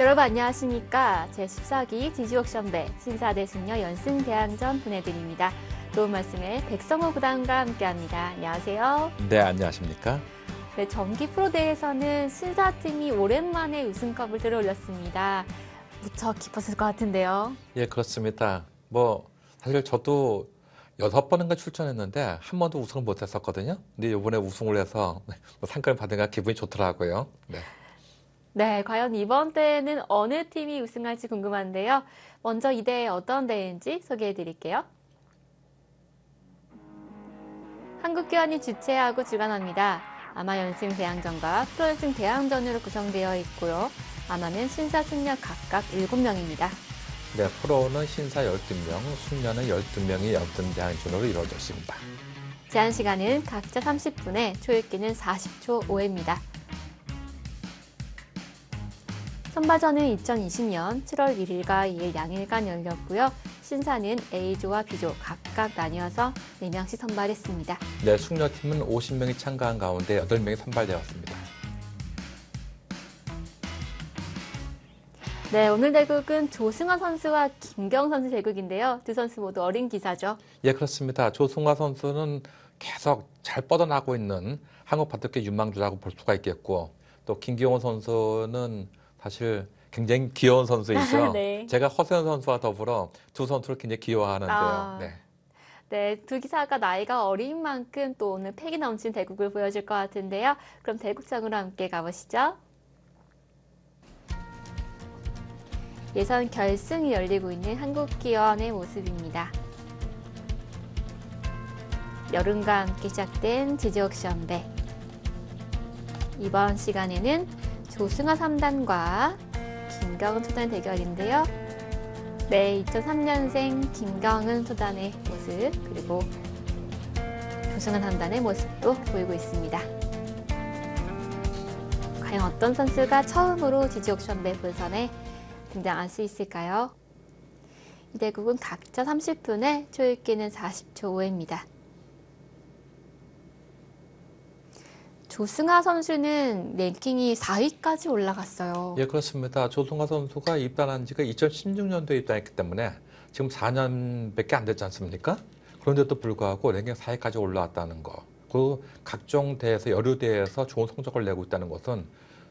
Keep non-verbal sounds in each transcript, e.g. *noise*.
여러분 안녕하십니까. 제14기 지지옥션배 신사대 승려 연승 대항전 보내드립니다. 좋은 말씀에 백성호 구단과 함께합니다. 안녕하세요. 네, 안녕하십니까? 네, 정기 프로대회에서는 신사팀이 오랜만에 우승컵을 들어올렸습니다. 무척 기뻤을 것 같은데요. 예, 그렇습니다. 뭐 사실 저도 여섯 번인가 출전했는데 한 번도 우승을 못했었거든요. 근데 이번에 우승을 해서 뭐 상금을 받으니까 기분이 좋더라고요. 네. 네, 과연 이번 대회는 어느 팀이 우승할지 궁금한데요. 먼저 이 대회 어떤 대회인지 소개해 드릴게요. 한국교환이 주최하고 주관합니다. 아마연승 대항전과 프로연승 대항전으로 구성되어 있고요. 아마는 신사, 승려 각각 7명입니다. 네, 프로는 신사 12명, 숙녀는 12명이 연등 대항전으로 이루어졌습니다. 제한 시간은 각자 30분에 초읽기는 40초 5회입니다. 선발전은 2020년 7월 1일과 2일 양일간 열렸고요. 신사는 A조와 B조 각각 나뉘어서 4명씩 선발했습니다. 네, 숙녀팀은 50명이 참가한 가운데 8명이 선발되었습니다. 네, 오늘 대국은 조승아 선수와 김경 선수 대국인데요. 두 선수 모두 어린 기사죠. 예, 그렇습니다. 조승화 선수는 계속 잘 뻗어나고 있는 한국 바둑계 유망주라고 볼 수가 있겠고 또 김기홍 선수는 사실 굉장히 귀여운 선수이죠. *laughs* 네. 제가 허세현 선수와 더불어 두 선수를 굉장히 귀여워하는데요. 아. 네. 네, 두 기사가 나이가 어린 만큼 또 오늘 패기 넘친 대국을 보여줄 것 같은데요. 그럼 대국장으로 함께 가보시죠. 예선 결승이 열리고 있는 한국기원의 모습입니다. 여름과 함께 시작된 지지옥션배. 이번 시간에는 조승아 3단과 김경은 투단 대결인데요. 네, 2003년생 김경은 투단의 모습 그리고 조승아 3단의 모습도 보이고 있습니다. 과연 어떤 선수가 처음으로 지지옥션배 본선에 등장할 수 있을까요? 이 대국은 각자 30분에 초읽기는 40초 5회입니다. 조승아 선수는 랭킹이 4위까지 올라갔어요. 예, 그렇습니다. 조승화 선수가 입단한 지가 2016년도에 입단했기 때문에 지금 4년밖에 안 됐지 않습니까? 그런데도 불구하고 랭킹 4위까지 올라왔다는 거. 그리고 각종 대회에서 여류 대회에서 좋은 성적을 내고 있다는 것은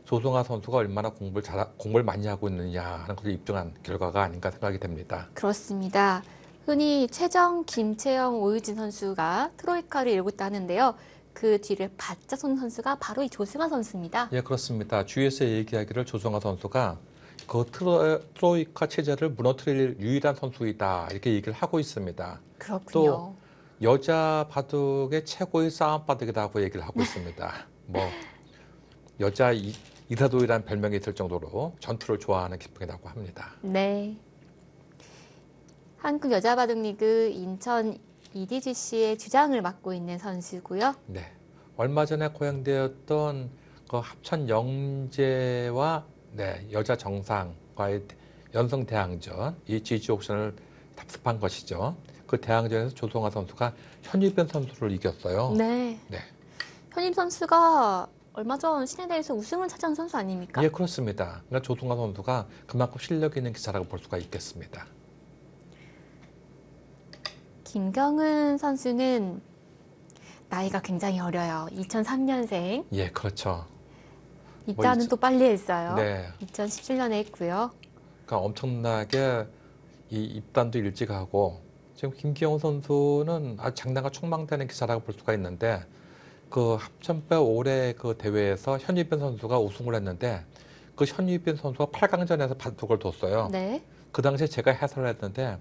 조승아 선수가 얼마나 공부를 잘 공부를 많이 하고 있느냐 하는 것을 입증한 결과가 아닌가 생각이 됩니다. 그렇습니다. 흔히 최정, 김채영, 오유진 선수가 트로이카를 이루고 있다는데요. 그 뒤를 바짝 선 선수가 바로 이 조승아 선수입니다. 예, 그렇습니다. 주위에서 얘기하기를 조성아 선수가 그 트로, 트로이카 체제를 무너뜨릴 유일한 선수이다 이렇게 얘기를 하고 있습니다. 그렇군요. 여자 바둑의 최고의 싸움 바둑이라고 얘기를 하고 있습니다. *laughs* 뭐 여자 이, 이사도이라는 별명이 있을 정도로 전투를 좋아하는 기풍이라고 합니다. 네. 한국 여자 바둑 리그 인천 EDGC의 주장을 맡고 있는 선수고요. 네. 얼마 전에 고양되었던 그 합천 영재와 네, 여자 정상과의 연성 대항전 이 GG 옥션을 답습한 것이죠. 그 대항전에서 조성아 선수가 현유변 선수를 이겼어요. 네. 네. 현임 선수가 얼마 전 신예대에서 우승을 차지한 선수 아닙니까? 예, 그렇습니다. 그러니까 조성아 선수가 그만큼 실력 있는 기사라고 볼 수가 있겠습니다. 김경은 선수는 나이가 굉장히 어려요. 2003년생. 예, 그렇죠. 입단은 이제- 또 빨리 했어요. 네. 2017년에 했고요. 그러니까 엄청나게 이 입단도 일찍 하고 지금 김기영 선수는 아주 장난과 촉망되는 기사라고 볼 수가 있는데 그 합천배 올해 그 대회에서 현유빈 선수가 우승을 했는데 그 현유빈 선수가 8강전에서 바둑을 뒀어요. 네. 그 당시에 제가 해설을 했는데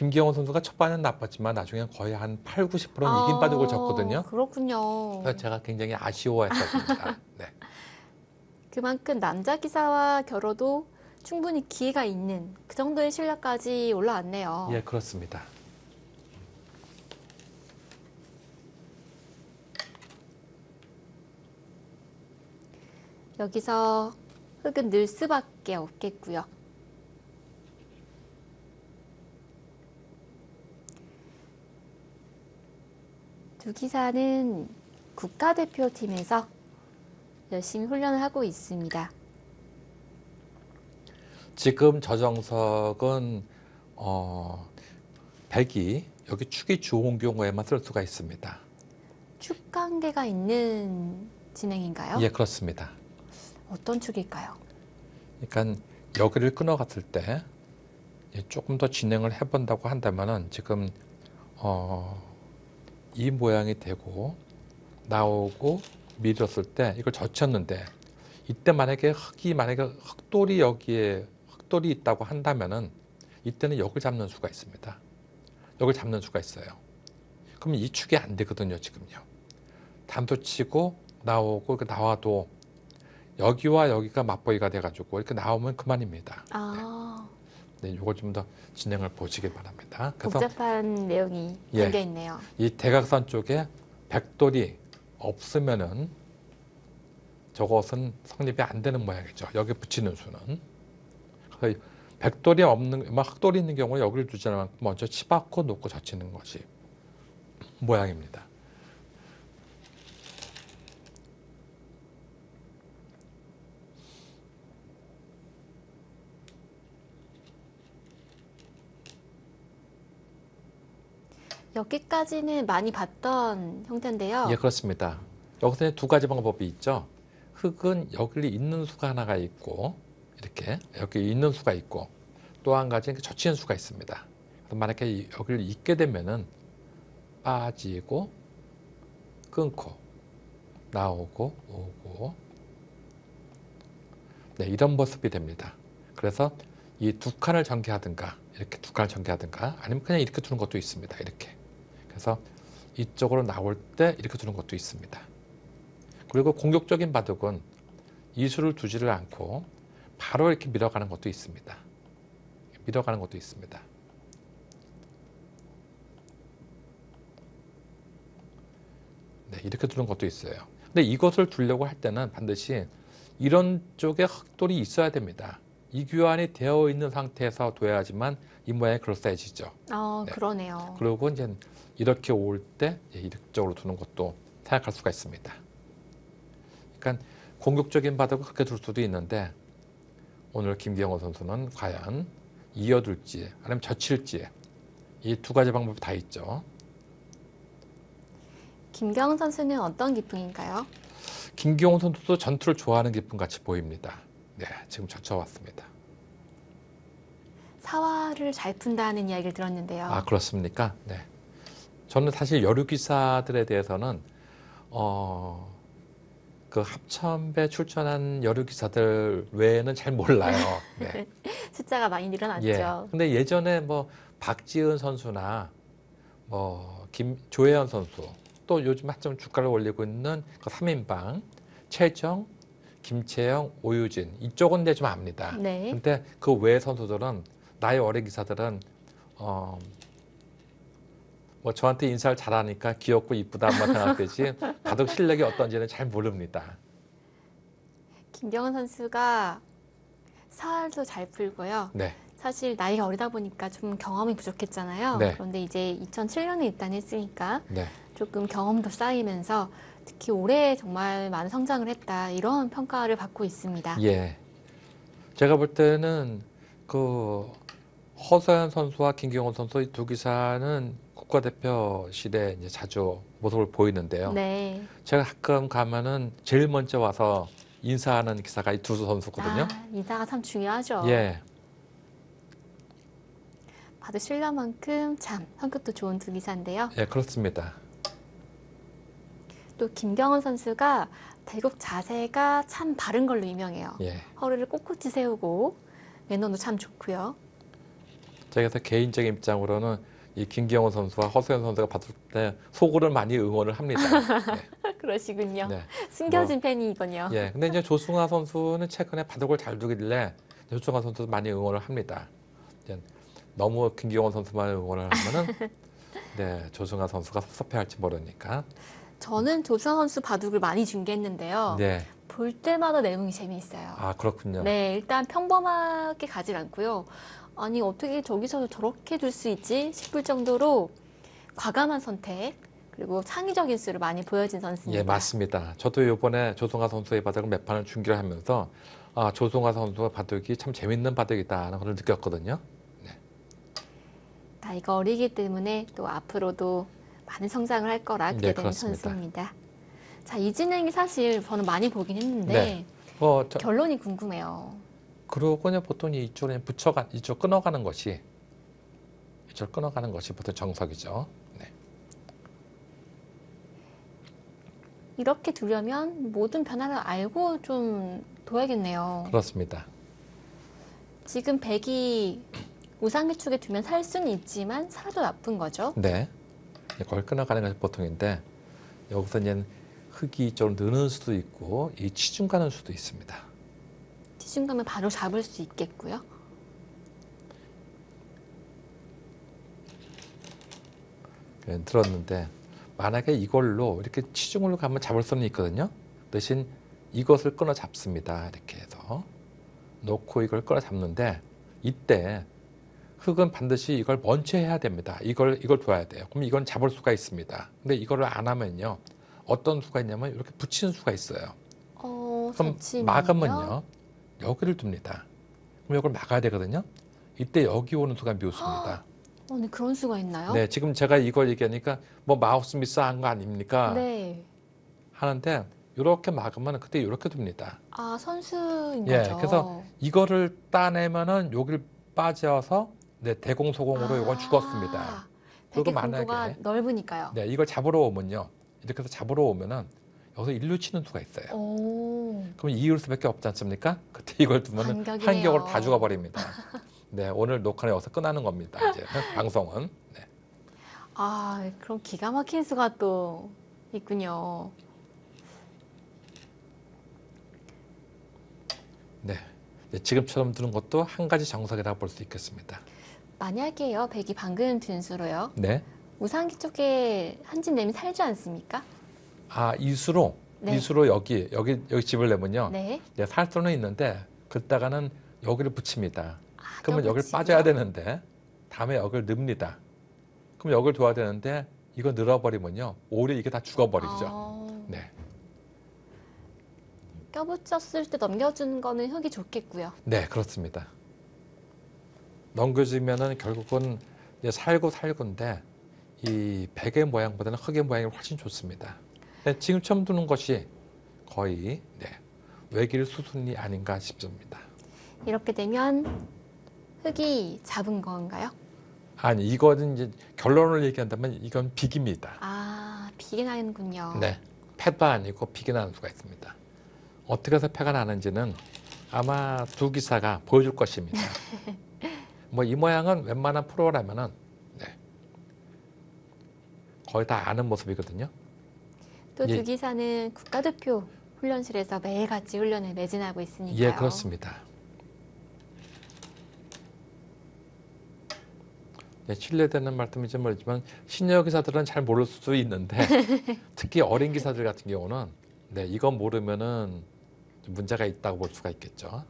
김기영 선수가 첫 반은 나빴지만 나중에 거의 한 8, 90%는 이긴 바둑을 졌거든요. 아, 그렇군요. 그래서 제가 굉장히 아쉬워했었습니다. *laughs* 네. 그만큼 남자 기사와 겨뤄도 충분히 기회가 있는 그 정도의 실력까지 올라왔네요. 예, 그렇습니다. 여기서 흙은 늘 수밖에 없겠고요. 두 기사는 국가대표팀에서 열심히 훈련을 하고 있습니다. 지금 저 정석은 어, 백이 여기 축이 좋은 경우에만 쓸 수가 있습니다. 축 관계가 있는 진행인가요? 예, 그렇습니다. 어떤 축일까요? 그러니까 여기를 끊어갔을 때 예, 조금 더 진행을 해본다고 한다면은 지금 어, 이 모양이 되고 나오고 밀었을 때 이걸 젖혔는데 이때 만약에 흙이 만약에 흙돌이 여기에 흙돌이 있다고 한다면은 이때는 여기를 잡는 수가 있습니다. 여기를 잡는 수가 있어요. 그럼 이 축이 안 되거든요, 지금요. 단도 치고 나오고 이렇게 나와도 여기와 여기가 맞보기가 돼가지고 이렇게 나오면 그만입니다. 아, 네, 이걸 좀 더 진행을 보시기 바랍니다. 그래서 복잡한 내용이 예. 담겨 있네요. 이 대각선 쪽에 백돌이 없으면은 저것은 성립이 안 되는 모양이죠. 여기 붙이는 수는. 백돌이 없는, 막 흑돌이 있는 경우에 여기를 두지 않고 먼저 치받고 놓고 젖히는 것이 모양입니다. 여기까지는 많이 봤던 형태인데요. 예, 그렇습니다. 여기서 두 가지 방법이 있죠. 흙은 여기 있는 수가 하나가 있고, 이렇게 여기 있는 수가 있고, 또 한 가지는 젖히는 수가 있습니다. 만약에 이- 여기를 잇게 되면은 빠지고, 끊고, 나오고, 오고, 네, 이런 모습이 됩니다. 그래서 이 두 칸을 전개하든가, 이렇게 두 칸을 전개하든가, 아니면 그냥 이렇게 두는 것도 있습니다. 이렇게. 그래서 이쪽으로 나올 때 이렇게 두는 것도 있습니다. 그리고 공격적인 바둑은 이수를 두지를 않고 바로 이렇게 밀어가는 것도 있습니다. 밀어가는 것도 있습니다. 네, 이렇게 두는 것도 있어요. 근데 이것을 두려고 할 때는 반드시 이런 쪽에 흑돌이 있어야 됩니다. 이 교환이 되어 있는 상태에서 둬야지만 이 모양이 그럴싸해지죠. 어, 네. 그러네요. 그리고 이제 이렇게 올 때 이쪽으로 두는 것도 생각할 수가 있습니다. 그러니까 공격적인 바닥을 그렇게 둘 수도 있는데 오늘 김경호 선수는 과연 이어둘지 아니면 젖힐지 이 두 가지 방법이 다 있죠. 김경 선수는 어떤 기풍인가요? 김경호 선수도 전투를 좋아하는 기분 같이 보입니다. 네, 지금 젖혀왔습니다. 사활을 잘 푼다는 이야기를 들었는데요. 아 그렇습니까? 네. 저는 사실 여류 기사들에 대해서는 어. 그 합천배 출전한 여류 기사들 외에는 잘 몰라요. 네. *laughs* 숫자가 많이 늘어났죠. 예. 근데 예전에 뭐 박지은 선수나 뭐 김 조혜연 선수 또 요즘 한참 주가를 올리고 있는 그 3인방 최정, 김채영, 오유진 이쪽은 이제 좀 압니다. 네. 근데 그 외 선수들은 나이 어린 기사들은 어. 뭐 저한테 인사를 잘하니까 귀엽고 이쁘다만 생각되지 *laughs* 바둑 실력이 어떤지는 잘 모릅니다. 김경은 선수가 사활도 잘 풀고요. 네, 사실 나이가 어리다 보니까 좀 경험이 부족했잖아요. 네. 그런데 이제 2007년에 입단했으니까 네, 조금 경험도 쌓이면서 특히 올해 정말 많은 성장을 했다 이런 평가를 받고 있습니다. 예. 제가 볼 때는 그 허서연 선수와 김경호 선수 이 두 기사는 국가대표실에 이제 자주 모습을 보이는데요. 네. 제가 가끔 가면은 제일 먼저 와서 인사하는 기사가 이 두 선수거든요. 아, 인사가 참 중요하죠. 예, 봐도 실력만큼 참 성격도 좋은 두 기사인데요. 예, 그렇습니다. 또 김경원 선수가 대국 자세가 참 바른 걸로 유명해요. 예. 허리를 꼿꼿이 세우고 매너도 참 좋고요. 제가 그래서 개인적인 입장으로는 이 김경호 선수와 허서연 선수가 봤을 때 속으로 많이 응원을 합니다. *laughs* 그러시군요. 네. 네. 숨겨진 팬이군요. 예. 근데 이제 조승아 선수는 최근에 바둑을 잘 두길래 조승아 선수도 많이 응원을 합니다. 너무 김기원 선수만 응원을 하면은 *laughs* 네 조승아 선수가 섭섭해할지 모르니까. 저는 조수아 선수 바둑을 많이 중계했는데요. 네. 볼 때마다 내용이 재미있어요. 아 그렇군요. 네, 일단 평범하게 가질 않고요. 아니, 어떻게 저기서 저렇게 둘 수 있지 싶을 정도로 과감한 선택, 그리고 창의적인 수를 많이 보여준 선수입니다. 예, 맞습니다. 저도 이번에 조성아 선수의 바둑을 몇 판을 중계를 하면서 아, 조성아 선수의 바둑이 참 재밌는 바둑이다라는 걸 느꼈거든요. 나이가 어리기 때문에 또 앞으로도 많은 성장을 할 거라 네, 기대되는 그렇습니다. 선수입니다. 자, 이 진행이 사실 저는 많이 보긴 했는데 네. 뭐 저, 결론이 궁금해요. 그러고 그냥 보통 이쪽에 붙여가 이쪽 끊어가는 것이 이쪽 끊어가는 것이 보통 정석이죠. 네. 이렇게 두려면 모든 변화를 알고 좀 둬야겠네요. 그렇습니다. 지금 백이 우상기 축에 두면 살 수는 있지만 살아도 나쁜 거죠. 네. 그걸 끊어가는 것이 보통인데 여기서 이제 흙이 이쪽으로 느는 수도 있고 이 치중 가는 수도 있습니다. 지중감을 바로 잡을 수 있겠고요. 예, 들었는데 만약에 이걸로 이렇게 치중으로 가면 잡을 수는 있거든요. 대신 이것을 끊어 잡습니다. 이렇게 해서 놓고 이걸 끊어 잡는데 이때 흙은 반드시 이걸 먼저 해야 됩니다. 이걸 이걸 둬야 돼요. 그럼 이건 잡을 수가 있습니다. 근데 이거를 안 하면요. 어떤 수가 있냐면 이렇게 붙이는 수가 있어요. 어, 그럼 자칫 막으면요. 여기를 둡니다. 그럼 이걸 막아야 되거든요. 이때 여기 오는 수가 미우수입니다. 어, 네, 그런 수가 있나요? 네, 지금 제가 이걸 얘기하니까 뭐 마우스 미스한 거 아닙니까? 네. 하는데 이렇게 막으면 그때 이렇게 둡니다. 아, 선수인 예, 거죠. 그래서 이거를 따내면은 여기를 빠져서 네, 대공소공으로 이건 죽었습니다. 그리고 만약에- 넓으니까요. 네, 이걸 잡으러 오면요. 이렇게 해서 잡으러 오면은 여기서 일로 치는 수가 있어요. 오, 그럼 이을 수밖에 없지 않습니까? *laughs* 그때 이걸 두면은 반격이네요. 한 격으로 다 죽어버립니다. 네, 오늘 녹화는 여기서 끝나는 겁니다. 이제 *laughs* 방송은. 네. 아, 그럼 기가 막힌 수가 또 있군요. 네. 네, 지금처럼 두는 것도 한 가지 정석이라고 볼 수 있겠습니다. 만약에요, 백이 방금 둔 수로요. 네. 우상기 쪽에 한진 내면 살지 않습니까? 아, 이수로, 네. 이수로 여기, 여기, 여기 집을 내면요. 네. 네, 살 수는 있는데, 그때가는 여기를 붙입니다. 아, 그러면 여기를. 빠져야 되는데, 다음에 여기를 넣습니다. 그럼 여기를 둬야 되는데, 이거 늘어버리면요. 오히려 이게 다 죽어버리죠. 아, 네. 껴붙였을 때 넘겨주는 거는 흙이 좋겠고요. 네, 그렇습니다. 넘겨주면은 결국은 이제 살고 살고인데, 이 백의 모양보다는 흙의 모양이 훨씬 좋습니다. 네, 지금 처음 두는 것이 거의 네, 외길 수순이 아닌가 싶습니다. 이렇게 되면 흙이 잡은 건가요? 아니 이거는 이제 결론을 얘기한다면 이건 빅입니다. 아, 비게 나는군요. 네, 패도 아니고 빅이 나는 수가 있습니다. 어떻게 해서 패가 나는지는 아마 두 기사가 보여줄 것입니다. *laughs* 뭐 이 모양은 웬만한 프로라면은 네, 거의 다 아는 모습이거든요. 또 예. 두기사는 국가대표 훈련실에서 매일같이 훈련을 매진하고 있으니까요. 예, 그렇습니다. 네, 신뢰되는 말씀인지 모르지만 시니어 기사들은 잘 모를 수도 있는데 *laughs* 특히 어린 기사들 같은 경우는 네, 이건 모르면은 좀 문제가 있다고 볼 수가 있겠죠.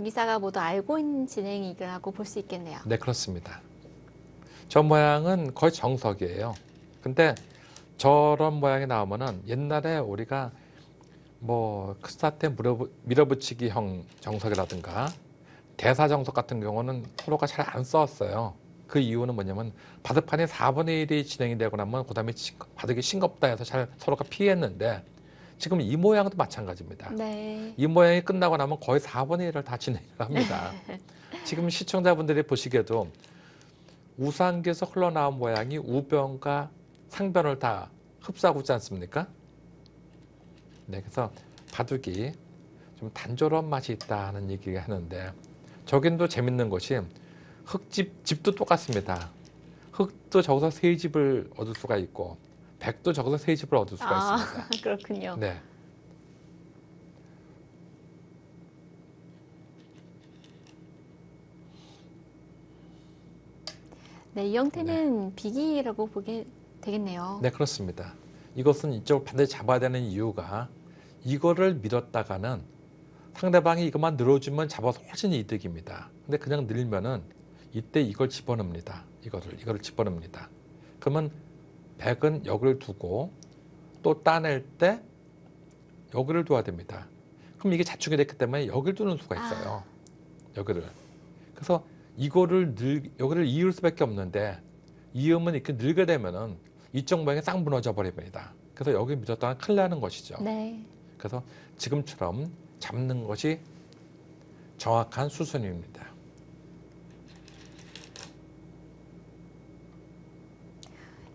기사가 모두 알고 있는 진행이라고 볼 수 있겠네요. 네, 그렇습니다. 저 모양은 거의 정석이에요. 근데 저런 모양이 나오면은 옛날에 우리가 뭐 크스타 때 밀어부- 밀어붙이기 형 정석이라든가 대사 정석 같은 경우는 서로가 잘안 써왔어요. 그 이유는 뭐냐면 바둑판이 4분의 1이 진행이 되고 나면 그 다음에 싱- 바둑이 싱겁다 해서 잘 서로가 피했는데 지금 이 모양도 마찬가지입니다. 네. 이 모양이 끝나고 나면 거의 4분의 1을 다 진행을 합니다. *laughs* 지금 시청자분들이 보시기에도 우상기에서 흘러나온 모양이 우변과 상변을 다 흡수하고 있지 않습니까? 네, 그래서 바둑이 좀 단조로운 맛이 있다는 얘기를 하는데 저긴 또 재밌는 것이 흙집 집도 똑같습니다. 흙도 저기서 세 집을 얻을 수가 있고 백도 저기서 세 집을 얻을 수가 아, 있습니다. *laughs* 그렇군요. 네. 네, 이 형태는 비기라고 보게 되겠네요. 네, 그렇습니다. 이것은 이쪽을 반드시 잡아야 되는 이유가 이거를 밀었다가는 상대방이 이것만 늘어주면 잡아서 훨씬 이득입니다. 근데 그냥 늘면은 이때 이걸 집어넣습니다. 이거를 이거를 집어넣습니다. 그러면 백은 여기를 두고 또 따낼 때 여기를 둬야 됩니다. 그럼 이게 자축이 됐기 때문에 여기를 두는 수가 있어요. 여기를. 그래서 이거를 늘 여기를 이을 수밖에 없는데 이으면 이렇게 늘게 되면은 이쪽 모양이 싹 무너져 버립니다. 그래서 여기 밀었다가 큰일 나는 것이죠. 네. 그래서 지금처럼 잡는 것이 정확한 수순입니다.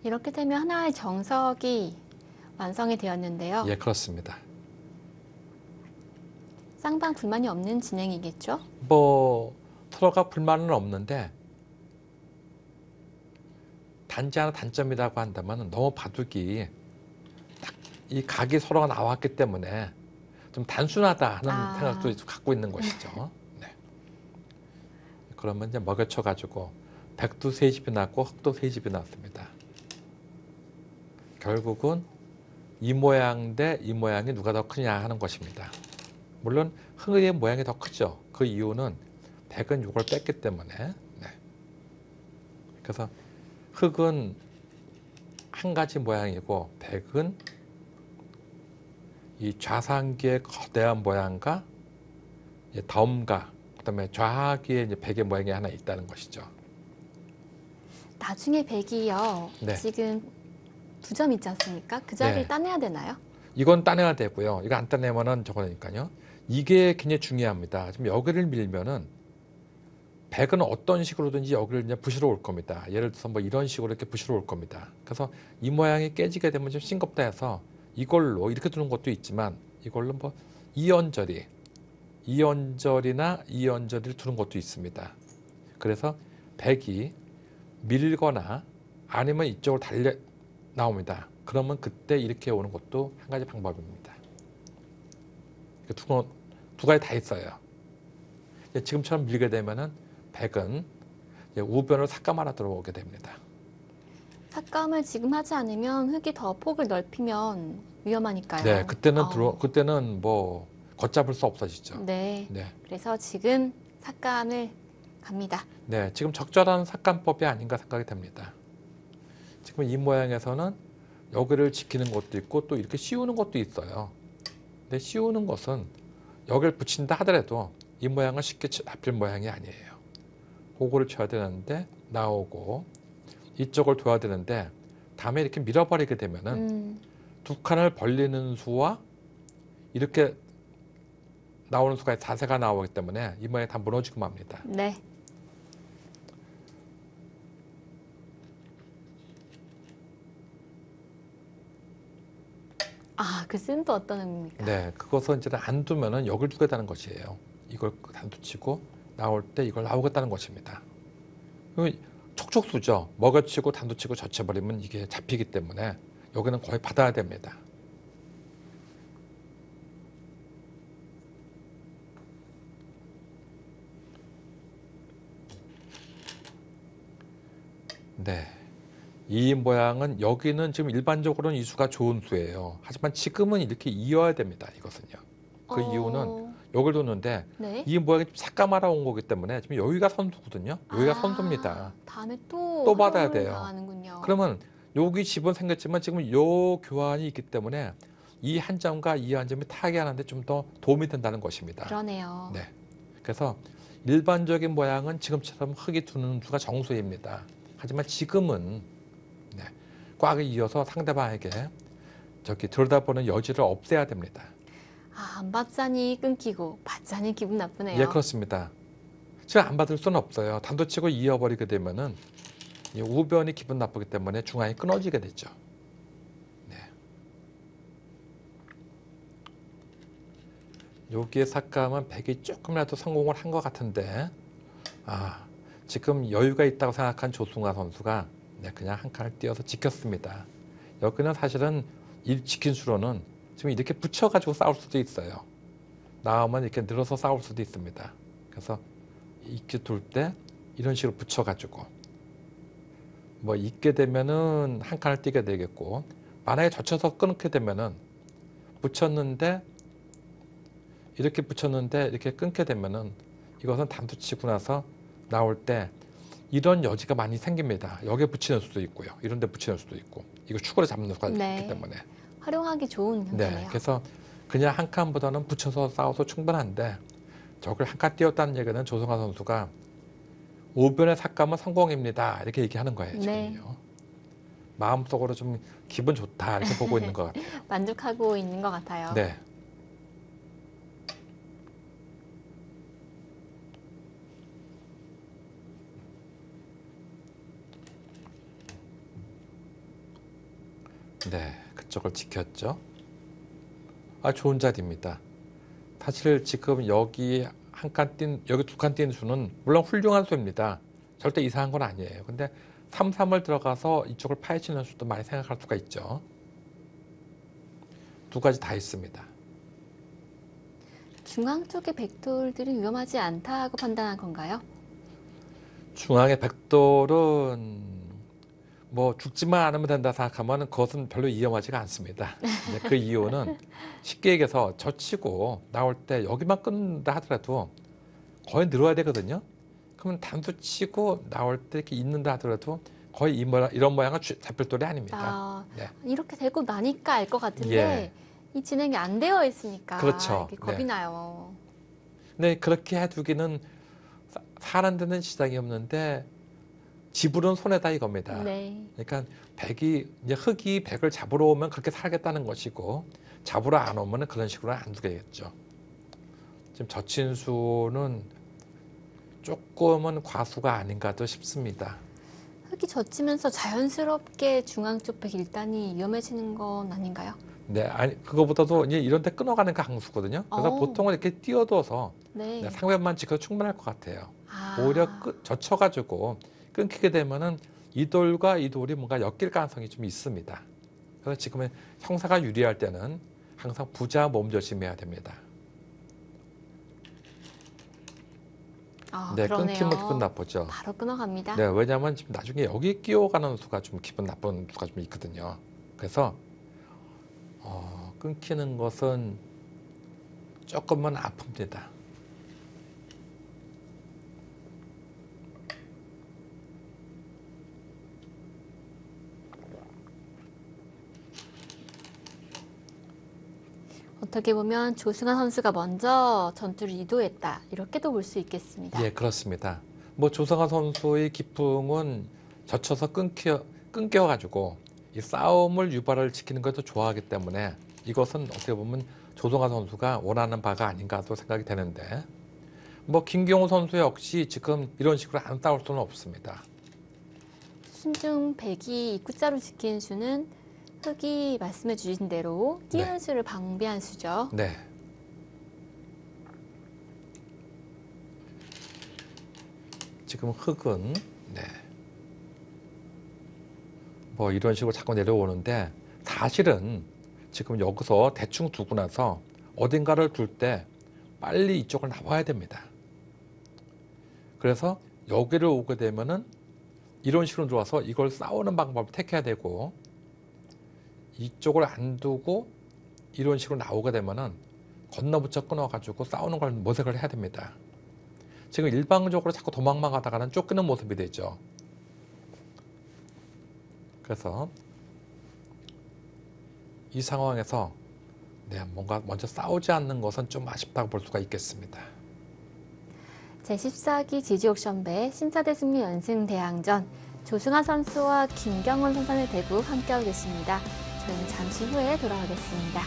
이렇게 되면 하나의 정석이 완성이 되었는데요. 예, 그렇습니다. 쌍방 불만이 없는 진행이겠죠? 뭐 서로가 불만은 없는데 단지 하나 단점이라고 한다면 너무 바둑이 딱 이 각이 서로가 나왔기 때문에 좀 단순하다 하는 아. 생각도 갖고 있는 것이죠. *laughs* 네. 그러면 이제 먹여쳐 가지고 백두 세 집이 났고 흑도 세 집이 났습니다. 결국은 이 모양 대 이 모양이 누가 더 크냐 하는 것입니다. 물론 흑의 모양이 더 크죠. 그 이유는 백은 이걸 뺐기 때문에. 네. 그래서 흑은 한 가지 모양이고 백은 이 좌상기의 거대한 모양과 덤과 그다음에 좌하기에 이제 백의 모양이 하나 있다는 것이죠. 나중에 백이요. 네. 지금 두 점 있지 않습니까? 그 자리를 네. 따내야 되나요? 이건 따내야 되고요. 이거 안 따내면은 저거니까요. 이게 굉장히 중요합니다. 지금 여기를 밀면은 백은 어떤 식으로든지 여기를 이제 부시러 올 겁니다. 예를 들어서 뭐 이런 식으로 이렇게 부시러 올 겁니다. 그래서 이 모양이 깨지게 되면 좀 싱겁다 해서 이걸로 이렇게 두는 것도 있지만 이걸로 뭐 이연절이 이연절이나 이연절이를 두는 것도 있습니다. 그래서 백이 밀거나 아니면 이쪽으로 달려 나옵니다. 그러면 그때 이렇게 오는 것도 한 가지 방법입니다. 두, 거- 두 가지 다 있어요. 지금처럼 밀게 되면은 백은 우변으로 삭감 하나 들어오게 됩니다. 삭감을 지금 하지 않으면 흙이 더 폭을 넓히면 위험하니까요. 네, 그때는 어. 들어 그때는 뭐 걷잡을 수 없어지죠. 네. 네, 그래서 지금 삭감을 갑니다. 네, 지금 적절한 삭감법이 아닌가 생각이 됩니다. 지금 이 모양에서는 여기를 지키는 것도 있고 또 이렇게 씌우는 것도 있어요. 근데 씌우는 것은 여기를 붙인다 하더라도 이 모양을 쉽게 잡힐 모양이 아니에요. 그거를 쳐야 되는데 나오고 이쪽을 둬야 되는데 다음에 이렇게 밀어버리게 되면은 음, 두 칸을 벌리는 수와 이렇게 나오는 수가 자세가 나오기 때문에 이 모양이 다 무너지고 맙니다. 네. 아, 그 쓴도 어떤 의미입니까? 네, 그것은 이제 안 두면은 여길 두겠다는 것이에요. 이걸 단두치고 나올 때 이걸 나오겠다는 것입니다. 촉촉수죠. 먹여치고 단두치고 젖혀버리면 이게 잡히기 때문에 여기는 거의 받아야 됩니다. 네. 이 모양은 여기는 지금 일반적으로는 이 수가 좋은 수예요. 하지만 지금은 이렇게 이어야 됩니다. 이것은요. 그 이유는 여기를 뒀는데 네. 이 모양이 좀 삭감하러 온 거기 때문에 지금 여기가 선수거든요. 여기가 아, 선수입니다. 다음에 또 또 받아야 돼요. 당하는군요. 그러면 여기 집은 생겼지만 지금 요 교환이 있기 때문에 이 한 점과 이 한 점이 타개하는데 좀 더 도움이 된다는 것입니다. 그러네요. 네. 그래서 일반적인 모양은 지금처럼 흙이 두는 수가 정수입니다. 하지만 지금은 네, 꽉 이어서 상대방에게 저기 들여다보는 여지를 없애야 됩니다. 아, 안 받자니 끊기고 받자니 기분 나쁘네요. 예, 그렇습니다. 지금 안 받을 수는 없어요. 단도치고 이어버리게 되면은 이 우변이 기분 나쁘기 때문에 중앙이 끊어지게 되죠. 네. 여기에 삭감은 백이 조금이라도 성공을 한 것 같은데, 아, 지금 여유가 있다고 생각한 조승화 선수가 네, 그냥 한 칸을 띄어서 지켰습니다. 여기는 사실은 이 지킨 수로는 지금 이렇게 붙여가지고 싸울 수도 있어요. 나오면 이렇게 늘어서 싸울 수도 있습니다. 그래서 이렇게 둘 때 이런 식으로 붙여가지고 뭐 있게 되면은 한 칸을 띄게 되겠고 만약에 젖혀서 끊게 되면은 붙였는데 이렇게 붙였는데 이렇게 끊게 되면은 이것은 단수 치고 나서 나올 때 이런 여지가 많이 생깁니다. 여기에 붙이는 수도 있고요. 이런 데 붙이는 수도 있고. 이거 축으로 잡는 수가 네. 있기 때문에. 활용하기 좋은 네. 형태네요. 그래서 그냥 한 칸보다는 붙여서 싸워도 충분한데 저걸 한칸 띄웠다는 얘기는 조성아 선수가 우변의 삭감은 성공입니다. 이렇게 얘기하는 거예요. 네. 지금요. 마음속으로 좀 기분 좋다 이렇게 보고 있는 것 *laughs* 같아요. 만족하고 있는 것 같아요. 네. 네, 그쪽을 지켰죠. 아, 좋은 자리입니다. 사실 지금 여기 한칸 뛴, 여기 두칸뛴 수는 물론 훌륭한 수입니다. 절대 이상한 건 아니에요. 근데 3, 3을 들어가서 이쪽을 파헤치는 수도 많이 생각할 수가 있죠. 두 가지 다 있습니다. 중앙 쪽의 백돌들이 위험하지 않다고 판단한 건가요? 중앙의 백돌은 뭐 죽지만 않으면 된다 생각하면 그것은 별로 위험하지가 않습니다. 그 이유는 쉽게 얘기해서 젖히고 나올 때 여기만 끊는다 하더라도 거의 늘어야 되거든요. 그러면 단수 치고 나올 때 이렇게 있는다 하더라도 거의 이 모양, 이런 모양은 주- 잡힐 돌이 아닙니다. 아, 네. 이렇게 되고 나니까 알 것 같은데 예. 이 진행이 안 되어 있으니까 그렇죠. 겁이 네. 나요. 근데 그렇게 해두기는 사- 사는 데는 지장이 없는데 지불은 손해다 이겁니다. 네. 그러니까 백이 이제 흙이 백을 잡으러 오면 그렇게 살겠다는 것이고 잡으러 안 오면 그런 식으로 안 두겠죠. 지금 저친수는 조금은 과수가 아닌가도 싶습니다. 흙이 젖히면서 자연스럽게 중앙 쪽백 일단이 위험해지는 건 아닌가요? 네, 아니 그거보다도 이제 이런 데 끊어가는 게 항수거든요. 그래서 어. 보통은 이렇게 띄워둬서 네. 네, 상변만 지켜도 충분할 것 같아요. 아, 오히려 끄, 젖혀가지고 끊기게 되면은 이 돌과 이 돌이 뭔가 엮일 가능성이 좀 있습니다. 그래서 지금은 형사가 유리할 때는 항상 부자 몸 조심해야 됩니다. 아, 네, 그러네요. 끊기면 기분 나쁘죠. 바로 끊어갑니다. 네, 왜냐하면 지금 나중에 여기 끼워가는 수가 좀 기분 나쁜 수가 좀 있거든요. 그래서 어, 끊기는 것은 조금은 아픕니다. 어떻게 보면 조승환 선수가 먼저 전투를 이도했다 이렇게도 볼 수 있겠습니다. 예, 그렇습니다. 뭐 조성아 선수의 기풍은 젖혀서 끊겨 끊겨가지고 이 싸움을 유발을 지키는 것도 좋아하기 때문에 이것은 어떻게 보면 조성아 선수가 원하는 바가 아닌가도 생각이 되는데 뭐 김경호 선수 역시 지금 이런 식으로 안 싸울 수는 없습니다. 순중 백이 입구자로 지킨 수는 흙이 말씀해 주신 대로 띄우는 네. 수를 방비한 수죠. 네. 지금 흙은 네. 뭐 이런 식으로 자꾸 내려오는데 사실은 지금 여기서 대충 두고 나서 어딘가를 둘 때 빨리 이쪽을 나와야 됩니다. 그래서 여기를 오게 되면은 이런 식으로 들어와서 이걸 싸우는 방법을 택해야 되고 이쪽을 안 두고 이런 식으로 나오게 되면은 건너붙여 끊어가지고 싸우는 걸 모색을 해야 됩니다. 지금 일방적으로 자꾸 도망만 가다가는 쫓기는 모습이 되죠. 그래서 이 상황에서 네, 뭔가 먼저 싸우지 않는 것은 좀 아쉽다고 볼 수가 있겠습니다. 제14기 지지옥션배 신사대 승리 연승 대항전 조승환 선수와 김경원 선수의 대국 함께하고 계십니다. 저희는 잠시 후에 돌아오겠습니다.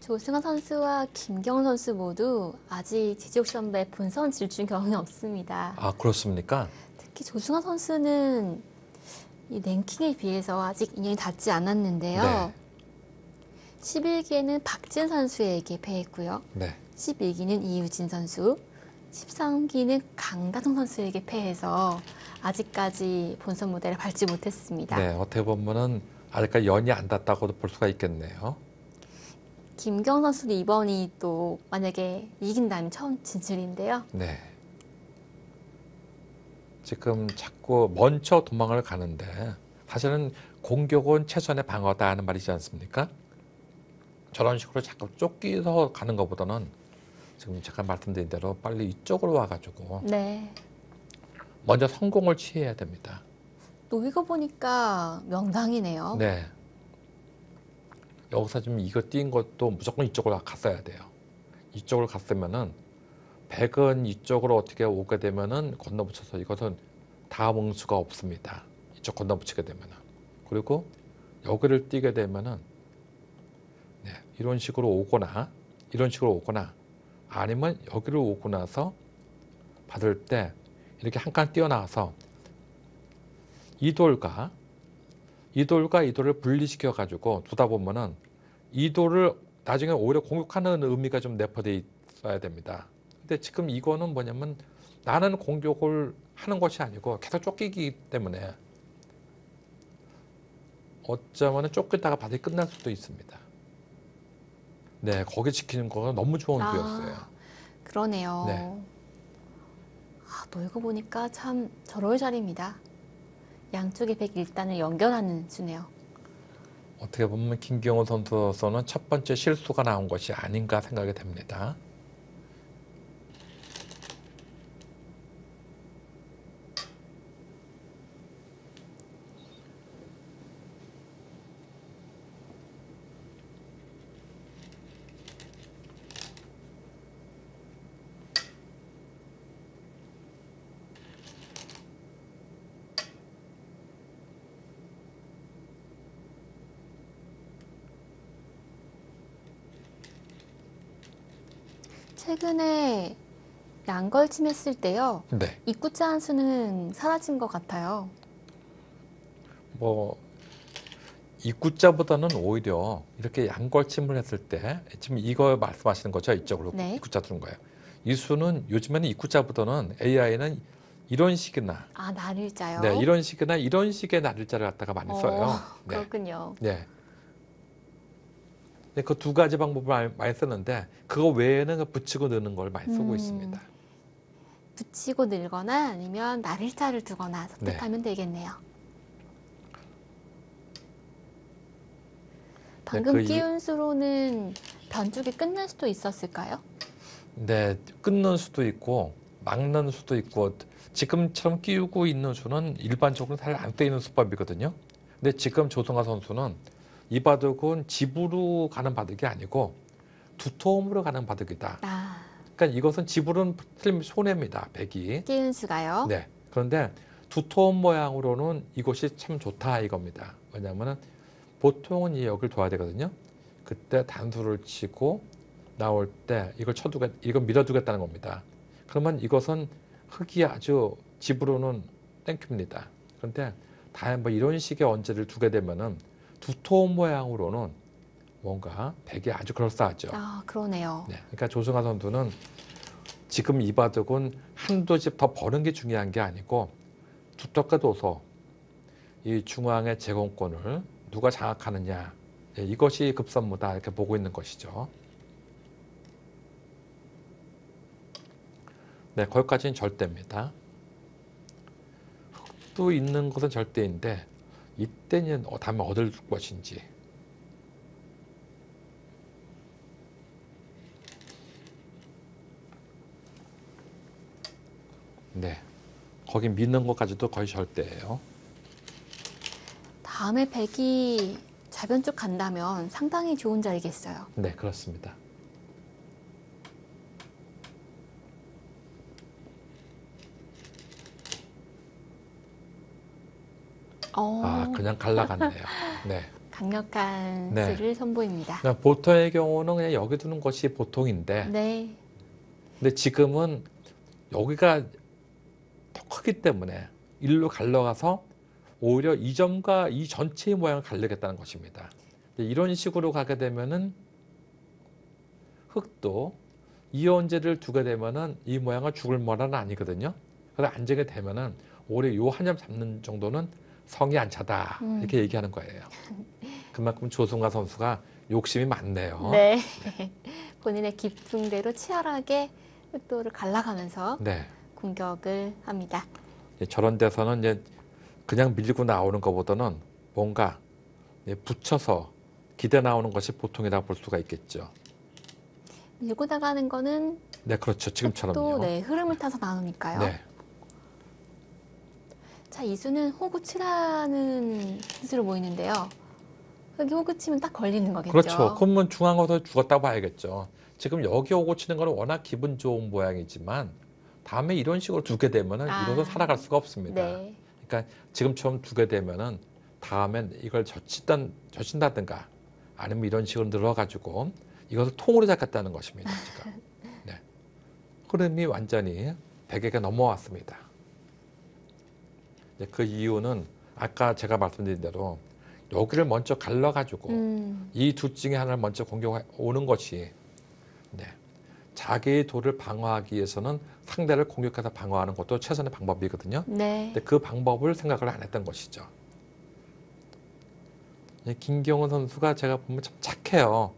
조승환 선수와 김경원 선수 모두 아직 지지옥션배 본선 질주 경험이 없습니다. 아 그렇습니까? 특히 조승환 선수는 이 랭킹에 비해서 아직 인연이 닿지 않았는데요. 네. 11기에는 박진 선수에게 패했고요. 네. 12기는 이유진 선수, 13기는 강다성 선수에게 패해서 아직까지 본선 무대를 밟지 못했습니다. 네, 어떻게 보면은 아직까지 연이 안 닿았다고도 볼 수가 있겠네요. 김경 선수도 이번이 또 만약에 이긴다면 처음 진출인데요. 네. 지금 자꾸 먼저 도망을 가는데 사실은 공격은 최선의 방어다 하는 말이지 않습니까? 저런 식으로 자꾸 쫓기서 가는 것보다는 지금 잠깐 말씀드린 대로 빨리 이쪽으로 와가지고 네. 먼저 성공을 취해야 됩니다. 놓이고 보니까 명당이네요. 네. 여기서 지금 이거 뛴 것도 무조건 이쪽으로 갔어야 돼요. 이쪽으로 갔으면은 백은 이쪽으로 어떻게 오게 되면은 건너붙여서 이것은 다음 응수가 없습니다. 이쪽 건너붙이게 되면은 그리고 여기를 뛰게 되면은 네, 이런 식으로 오거나 이런 식으로 오거나 아니면 여기를 오고 나서 받을 때 이렇게 한 칸 뛰어나와서 이 돌과 이 돌과 이 돌을 분리시켜 가지고 두다 보면은 이 돌을 나중에 오히려 공격하는 의미가 좀 내포돼 있어야 됩니다. 근데 지금 이거는 뭐냐면 나는 공격을 하는 것이 아니고 계속 쫓기기 때문에 어쩌면 쫓기다가 바닥이 끝날 수도 있습니다. 네, 거기 지키는 거가 너무 좋은 아. 기였어요. 그러네요. 네. 아, 놀고 보니까 참 저럴 자리입니다. 양쪽의 101단을 연결하는 수네요. 어떻게 보면 김경호 선수로서는 첫 번째 실수가 나온 것이 아닌가 생각이 됩니다. 최근에 양걸침 했을 때요. 네. 입구자 한 수는 사라진 것 같아요. 뭐 입구자보다는 오히려 이렇게 양걸침을 했을 때 지금 이거 말씀하시는 거죠 이쪽으로 네. 입구자 두는 거예요. 이 수는 요즘에는 입구자보다는 AI는 이런 식이나 아, 날일자요? 네 이런 식이나 이런 식의 날짜를 갖다가 많이 어, 써요. 네. 그렇군요. 네. 그 두 가지 방법을 많이- 쓰는데 그거 외에는 그 붙이고 넣는 걸 많이 쓰고 음. 있습니다. 붙이고 늘거나 아니면 날일자를 두거나 선택하면 되겠네요. 방금 그 이- 끼운 수로는 변죽이 끝날 수도 있었을까요? 네, 끊는 수도 있고 막는 수도 있고 지금처럼 끼우고 있는 수는 일반적으로 잘안 쓰이는 수법이거든요. 근데 지금 조성아 선수는 이 바둑은 집으로 가는 바둑이 아니고 두터움으로 가는 바둑이다. 아, 그러니까 이것은 집으로는 틀림 손해입니다. 백이. 끼운 수가요? 네. 그런데 두터움 모양으로는 이것이 참 좋다 이겁니다. 왜냐하면 보통은 이 역을 둬야 되거든요. 그때 단수를 치고 나올 때 이걸 쳐두겠, 이걸 밀어두겠다는 겁니다. 그러면 이것은 흙이 아주 집으로는 thank you입니다. 그런데 다음 뭐 이런 식의 언제를 두게 되면은 두터움 모양으로는 뭔가 백이 아주 그럴싸하죠. 아, 그러네요. 네, 그러니까 조승아 선수는 지금 이 바둑은 한두 집 더 버는 게 중요한 게 아니고 두텁게 둬서 이 중앙의 제공권을 누가 장악하느냐 예, 이것이 급선무다 이렇게 보고 있는 것이죠. 네, 거기까지는 절대입니다. 흙도 있는 것은 절대인데 이때는 어, 다음에 얻을 것인지 네. 거기 믿는 것까지도 거의 절대예요. 다음에 백이 좌변쪽 간다면 상당히 좋은 자리겠어요. 네, 그렇습니다. 어, 아, 그냥 갈라갔네요. 네. *laughs* 강력한 네. 수를 선보입니다. 그냥 보통의 경우는 그냥 여기 두는 것이 보통인데, 네. 근데 지금은 여기가 더 크기 때문에 일로 갈라가서 오히려 이 점과 이 전체의 모양을 갈르겠다는 것입니다. 이런 식으로 가게 되면은 흙도 이 언제를 두게 되면은 이 모양을 죽을 모양은 아니거든요. 그래서 앉게 되면은 오히려 요한 점 잡는 정도는 성이 안 차다 음. 이렇게 얘기하는 거예요. 그만큼 조승화 선수가 욕심이 많네요. 네. *laughs* 본인의 깊은 대로 치열하게 흑도를 갈라가면서 네. 공격을 합니다. 이제 저런 데서는 이제 그냥 밀고 나오는 것보다는 뭔가 예, 붙여서 기대 나오는 것이 보통이라 볼 수가 있겠죠. 밀고 나가는 거는 네, 그렇죠. 지금처럼요. 또 네, 흐름을 타서 나오니까요. 네. 자, 이수는 호구 치라는 뜻으로 보이는데요. 여기 호구 치면 딱 걸리는 거겠죠. 그렇죠. 그러면 중앙어서 죽었다고 봐야겠죠. 지금 여기 오고 치는 거는 워낙 기분 좋은 모양이지만 다음에 이런 식으로 두게 되면은 아. 이로도 살아갈 수가 없습니다. 네. 그러니까 지금처럼 두게 되면은 다음엔 이걸 젖히던 젖힌다든가 아니면 이런 식으로 늘어가지고 이것을 통으로 잡겠다는 것입니다. 지금. *laughs* 네. 흐름이 완전히 100에게 넘어왔습니다. 그 이유는 아까 제가 말씀드린 대로 여기를 먼저 갈라가지고 음, 이둘 중에 하나를 먼저 공격해 오는 것이 네. 자기의 돌을 방어하기 위해서는 상대를 공격해서 방어하는 것도 최선의 방법이거든요. 네. 근데 그 방법을 생각을 안 했던 것이죠. 이 김경은 선수가 제가 보면 참 착해요.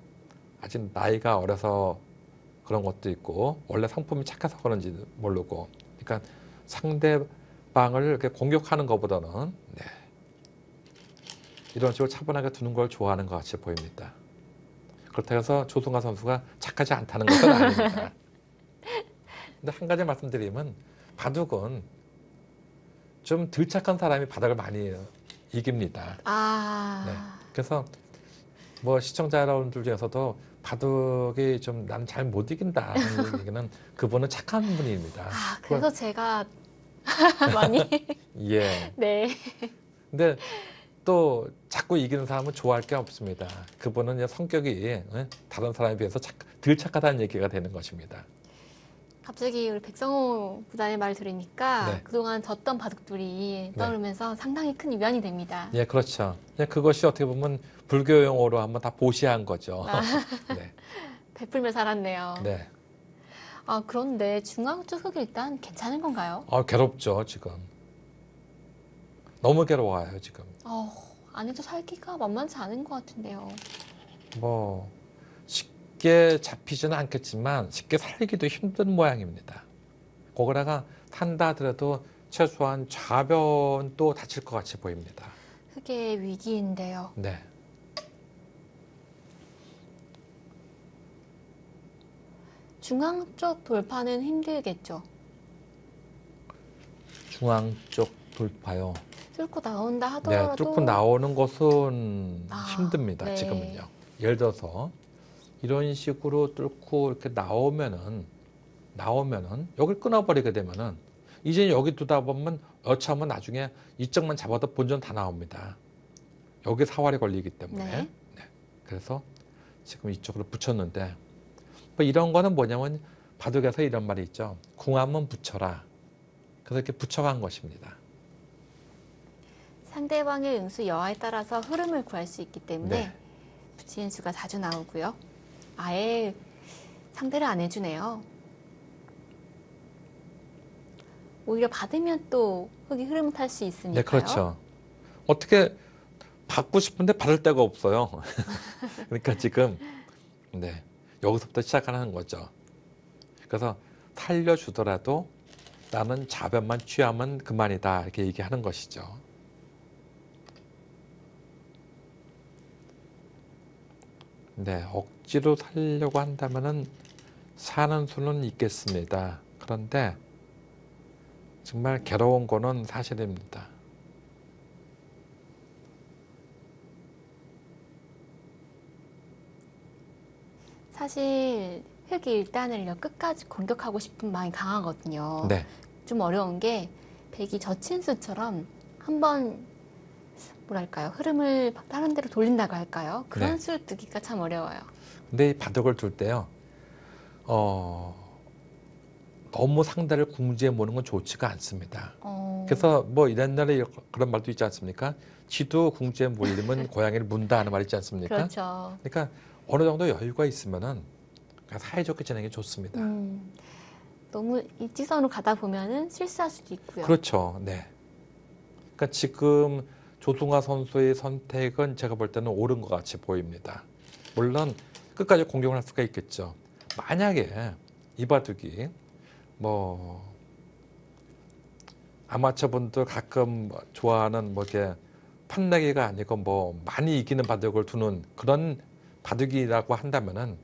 아직 나이가 어려서 그런 것도 있고 원래 상품이 착해서 그런지 모르고 그러니까 상대 방을 이렇게 공격하는 것보다는 네. 이런 식으로 차분하게 두는 걸 좋아하는 것 같이 보입니다. 그렇다고 해서 조승아 선수가 착하지 않다는 것은 아닙니다. *laughs* 근데 한 가지 말씀드리면 바둑은 좀 덜 착한 사람이 바닥을 많이 이깁니다. 아, 네. 그래서 뭐 시청자 여러분들 중에서도 바둑이 좀 나는 잘못 이긴다 하는 *laughs* 얘기는 그분은 착한 분입니다. 아, 그래서 제가 *laughs* 많이 예. 네. 근데 또 자꾸 이기는 사람은 좋아할 게 없습니다. 그분은 성격이 예, 다른 사람에 비해서 착, 덜 착하다는 얘기가 되는 것입니다. 갑자기 우리 백성호 구단의 말 들으니까 네. 그동안 졌던 바둑들이 떠오르면서 상당히 큰 위안이 됩니다. 예, 그렇죠. 예, 그것이 어떻게 보면 불교 용어로 한번 다 보시한 거죠. 아. *laughs* 네. 베풀며 살았네요. 네. 아, 그런데 중앙 쪽 흙이 일단 괜찮은 건가요? 아, 괴롭죠, 지금. 너무 괴로워요, 지금. 어, 안에도 살기가 만만치 않은 것 같은데요. 뭐 쉽게 잡히지는 않겠지만 쉽게 살기도 힘든 모양입니다. 거기다가 산다 하더라도 최소한 좌변도 다칠 것 같이 보입니다. 흙의 위기인데요. 네. 중앙 쪽 돌파는 힘들겠죠. 중앙 쪽 돌파요. 뚫고 나온다 네, 하더라도 뚫고 나오는 것은 아, 힘듭니다. 네. 지금은요. 예를 들어서 이런 식으로 뚫고 이렇게 나오면은 나오면은 여길 끊어버리게 되면은 이제 여기 두다 보면 여차하면 나중에 이쪽만 잡아도 본전 다 나옵니다. 여기 사활이 걸리기 때문에. 네. 네. 그래서 지금 이쪽으로 붙였는데 뭐 이런 거는 뭐냐면 바둑에서 이런 말이 있죠. 궁합은 붙여라. 그래서 이렇게 붙여간 것입니다. 상대방의 응수 여하에 따라서 흐름을 구할 수 있기 때문에 네. 붙이는 수가 자주 나오고요. 아예 상대를 안 해주네요. 오히려 받으면 또 흙이 흐름을 탈 수 있으니까요. 네, 그렇죠. 어떻게 받고 싶은데 받을 데가 없어요. *laughs* 그러니까 지금 네 여기서부터 시작하는 거죠. 그래서 살려주더라도 나는 자변만 취하면 그만이다 이렇게 얘기하는 것이죠. 네, 억지로 살려고 한다면은 사는 수는 있겠습니다. 그런데 정말 괴로운 거는 사실입니다. 사실 흙이 일단을요 끝까지 공격하고 싶은 마음이 강하거든요. 네, 좀 어려운 게 백이 젖힌 수처럼 한번 뭐랄까요 흐름을 다른 데로 돌린다고 할까요? 그런 네. 수를 뜨기가 참 어려워요. 근데 이 바둑을 둘 때요, 어, 너무 상대를 궁지에 모는 건 좋지가 않습니다. 어, 그래서 뭐 옛날에 그런 말도 있지 않습니까? 쥐도 궁지에 몰리면 *laughs* 고양이를 문다 하는 말 있지 않습니까? 그렇죠. 그러니까 어느 정도 여유가 있으면은 사이좋게 지내는 게 좋습니다. 음, 너무 일직선으로 가다 보면은 실수할 수도 있고요. 그렇죠. 네. 그러니까 지금 조승화 선수의 선택은 제가 볼 때는 옳은 것 같이 보입니다. 물론 끝까지 공격을 할 수가 있겠죠. 만약에 이 바둑이 뭐 아마추어 분들 가끔 뭐 좋아하는 뭐 이렇게 판내기가 아니고 뭐 많이 이기는 바둑을 두는 그런 바둑이라고 한다면은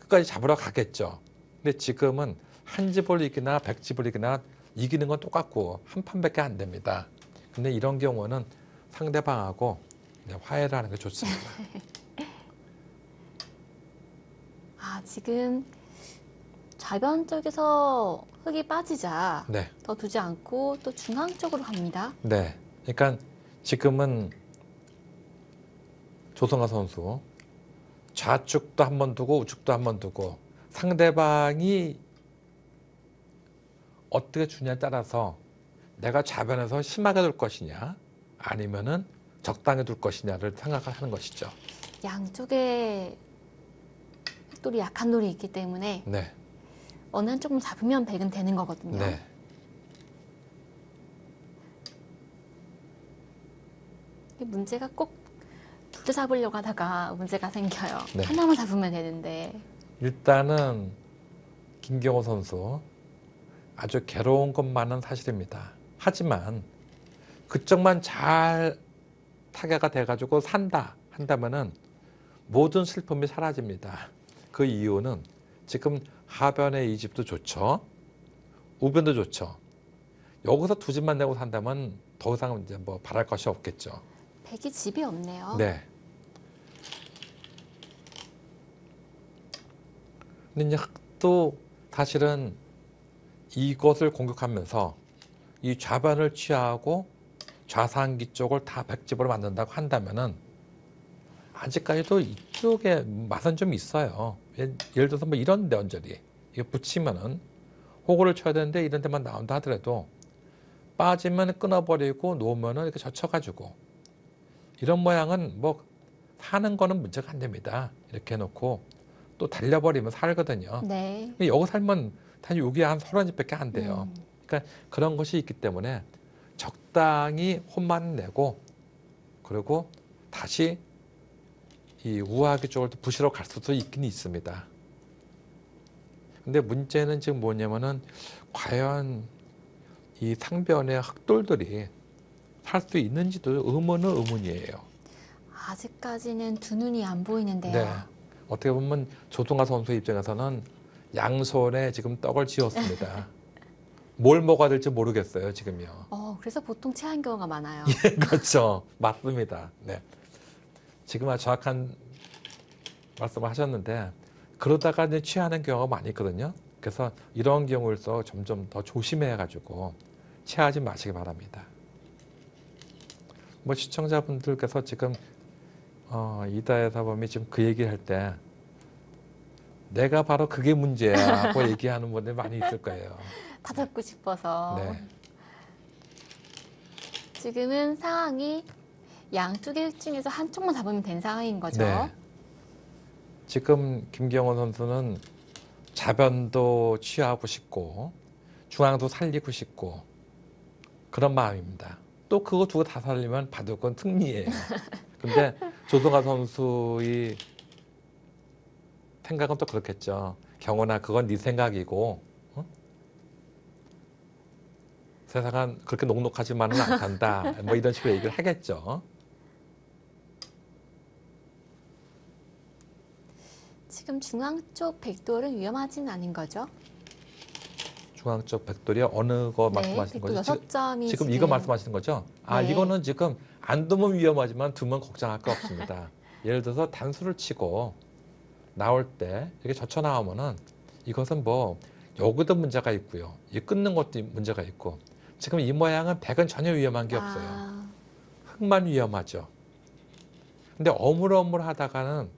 끝까지 잡으러 가겠죠. 근데 지금은 한 집을 이기나 백 집을 이기나 이기는 건 똑같고 한 판밖에 안 됩니다. 근데 이런 경우는 상대방하고 화해를 하는 게 좋습니다. *laughs* 아, 지금 좌변 쪽에서 흙이 빠지자 네. 더 두지 않고 또 중앙 쪽으로 갑니다. 네. 그러니까 지금은 조성아 선수 좌측도 한 번 두고 우측도 한 번 두고 상대방이 어떻게 주냐에 따라서 내가 좌변에서 심하게 둘 것이냐 아니면은 적당히 둘 것이냐를 생각하는 것이죠. 양쪽에 흑돌이 약한 돌이 있기 때문에 네. 어느 한쪽만 잡으면 백은 되는 거거든요. 네. 문제가 꼭 두개 잡으려고 하다가 문제가 생겨요. 네. 하나만 잡으면 되는데. 일단은 김경호 선수 아주 괴로운 것만은 사실입니다. 하지만 그쪽만 잘 타개가 돼가지고 산다 한다면은 모든 슬픔이 사라집니다. 그 이유는 지금 하변의 이 집도 좋죠. 우변도 좋죠. 여기서 두 집만 내고 산다면 더 이상 이제 뭐 바랄 것이 없겠죠. 백이 집이 없네요. 네. 근데 이제 또 사실은 이것을 공격하면서 이 좌변을 취하고 좌상기 쪽을 다 백집으로 만든다고 한다면은 아직까지도 이쪽에 맛은 좀 있어요. 예- 예를 들어서 뭐 이런 데 언저리 이거 붙이면은 호구를 쳐야 되는데 이런 데만 나온다 하더라도 빠지면 끊어버리고 놓으면은 이렇게 젖혀가지고 이런 모양은 뭐 사는 거는 문제가 안 됩니다. 이렇게 해놓고 또 달려버리면 살거든요. 네. 근데 여기 살면 단 여기 한 서른 집밖에 안 돼요. 음. 그런 것이 있기 때문에 적당히 혼만 내고 그리고 다시 이 우아하게 쪽을 또 부시러 갈 수도 있긴 있습니다. 근데 문제는 지금 뭐냐면은 과연 이 상변의 흑돌들이 살 수 있는지도 의문은 의문이에요. 아직까지는 두 눈이 안 보이는데요. 네. 어떻게 보면 조동아 선수 입장에서는 양손에 지금 떡을 쥐었습니다. *laughs* 뭘 먹어야 될지 모르겠어요, 지금요. 어, 그래서 보통 체한 경우가 많아요. 그렇죠. 맞습니다. 네. 지금 아주 정확한 말씀을 하셨는데 그러다가 이제 취하는 경우가 많이 있거든요. 그래서 이런 경우일수록 점점 더 조심해 가지고 취하지 마시기 바랍니다. 뭐 시청자분들께서 지금 어, 이다혜 사범이 지금 그 얘기를 할 때 내가 바로 그게 문제야 하고 *laughs* 얘기하는 분들이 많이 있을 거예요. 다 잡고 싶어서. 네. 지금은 상황이 양쪽의 흙 중에서 한쪽만 잡으면 된 상황인 거죠. 네. 지금 김경원 선수는 자변도 취하고 싶고 중앙도 살리고 싶고 그런 마음입니다. 또 그거 두고 다 살리면 바둑은 승리예요. *laughs* 근데 조동아 선수의 생각은 또 그렇겠죠. 경원아 그건 네 생각이고 어? 세상은 그렇게 녹록하지만은 않단다. *laughs* 뭐 이런 식으로 얘기를 하겠죠. 지금 중앙 쪽 백돌은 위험하진 않은 거죠. 중앙 쪽 백돌이 어느 거 말씀하시는 네, 백돌 거죠? 여섯 지금, 지금 이거 말씀하시는 거죠? 아 네. 이거는 지금 안 두면 위험하지만 두면 걱정할 거 없습니다. *laughs* 예를 들어서 단수를 치고 나올 때 이렇게 젖혀 나오면은 이것은 뭐 여기도 문제가 있고요. 이 끊는 것도 문제가 있고 지금 이 모양은 백은 전혀 위험한 게 없어요. 아, 흙만 위험하죠. 근데 어물어물 하다가는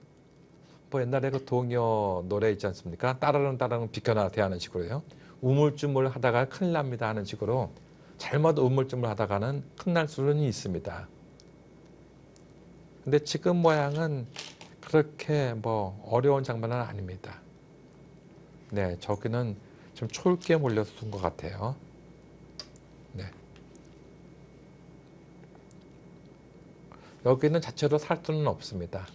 뭐 옛날에 그 동요 노래 있지 않습니까? 따르릉 따르릉 비켜나 대하는 식으로요. 우물쭈물 하다가 큰일 납니다 하는 식으로 잘못 우물쭈물 하다가는 큰날 수는 있습니다. 근데 지금 모양은 그렇게 뭐 어려운 장면은 아닙니다. 네, 저기는 좀 촐게 몰려서 둔 것 같아요. 네. 여기는 자체로 살 수는 없습니다.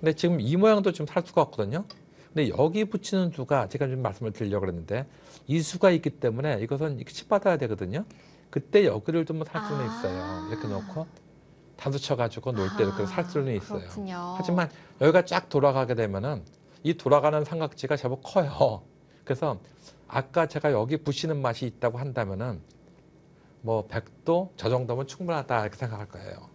근데 지금 이 모양도 지금 살 수가 없거든요. 근데 여기 붙이는 수가 제가 좀 말씀을 드리려고 그랬는데 이 수가 있기 때문에 이것은 이렇게 칩받아야 되거든요. 그때 여기를 좀 살 수는 아. 있어요. 이렇게 놓고 단수 쳐가지고 놓을 때 이렇게 살 수는 있어요. 그렇군요. 하지만 여기가 쫙 돌아가게 되면은 이 돌아가는 삼각지가 제법 커요. 그래서 아까 제가 여기 부시는 맛이 있다고 한다면은 뭐 100도 저 정도면 충분하다 이렇게 생각할 거예요.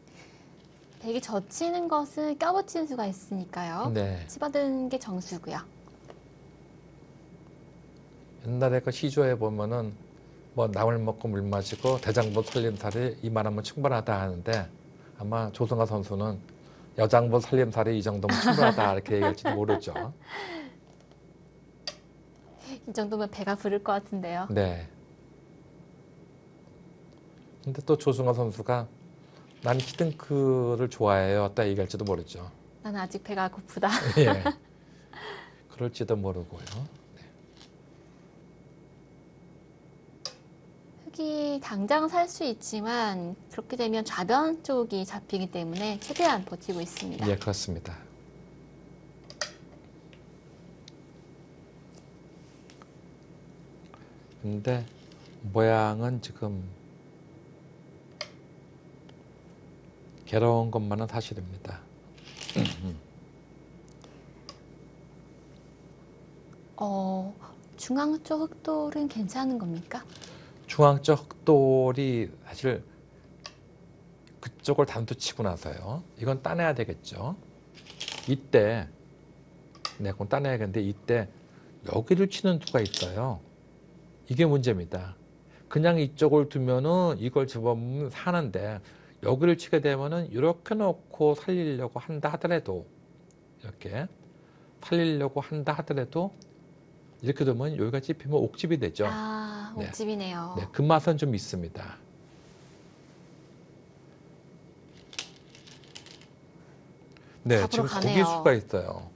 백이 젖히는 것은 껴붙이는 수가 있으니까요. 네. 집어드는 게 정수고요. 옛날에 그 시조에 보면은 뭐 나물 먹고 물 마시고 대장부 살림살이 이만하면 충분하다 하는데 아마 조성아 선수는 여장부 살림살이 이 정도면 충분하다 *laughs* 이렇게 얘기할지도 모르죠. 이 정도면 배가 부를 것 같은데요. 네. 근데 또 조승아 선수가 난 히든크를 좋아해요. 딱 얘기할지도 모르죠. 나는 아직 배가 고프다. 예. *laughs* 그럴지도 모르고요. 흙이 당장 살 수 있지만 그렇게 되면 좌변 쪽이 잡히기 때문에 최대한 버티고 있습니다. 예, 그렇습니다. 근데 모양은 지금 괴로운 것만은 사실입니다. 어, 중앙 쪽 흑돌은 괜찮은 겁니까? 중앙적 흑돌이 사실 그쪽을 단도 치고 나서요. 이건 따내야 되겠죠. 이때 네, 그건 따내야겠는데 이때 여기를 치는 수가 있어요. 이게 문제입니다. 그냥 이쪽을 두면은 이걸 집어보면 사는데 여기를 치게 되면은 이렇게 놓고 살리려고 한다 하더라도 이렇게 살리려고 한다 하더라도 이렇게 되면 여기가 찝히면 옥집이 되죠. 아, 네. 옥집이네요. 네, 그 맛은 좀 있습니다. 네, 지금 가네요. 고기 수가 있어요.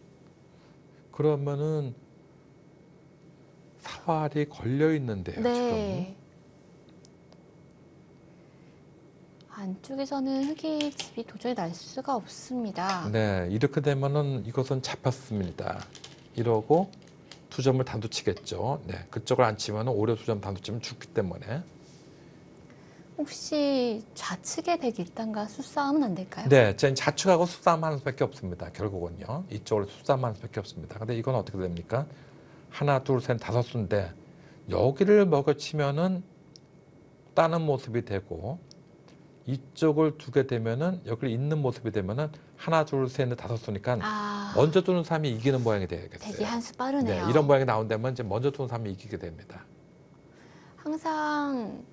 그러면은 사활이 걸려 있는데요, 네. 안쪽에서는 흙이 집이 도저히 날 수가 없습니다. 지금. 네, 이렇게 되면은 이것은 잡혔습니다. 이러고 두 점을 단도치겠죠. 네, 그쪽을 안 치면 오히려 두 점 단도치면 죽기 때문에. 혹시 좌측의 백 일단과 수싸움은 안 될까요? 네, 전 자축하고 수싸움하는 수밖에 없습니다. 결국은요. 이쪽으로 수싸움하는 수밖에 없습니다. 근데 이건 어떻게 됩니까? 하나, 둘, 셋, 다섯 수인데 여기를 먹어치면은 따는 모습이 되고 이쪽을 두게 되면은 여기를 잇는 모습이 되면은 하나, 둘, 셋, 넷, 다섯 수니까 아, 먼저 두는 사람이 이기는 모양이 되겠어요. 백이 한수 빠르네요. 네, 이런 모양이 나온다면 이제 먼저 두는 사람이 이기게 됩니다. 항상